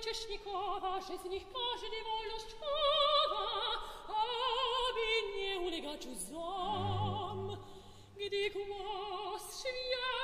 Чешникова, жизнь их каждый волю счова, а бедне улегачу зам, где кумас швья.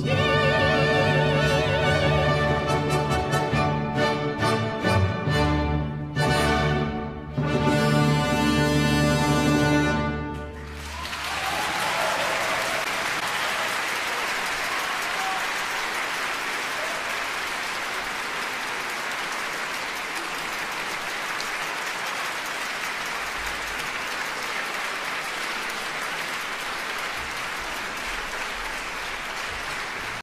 Cheers.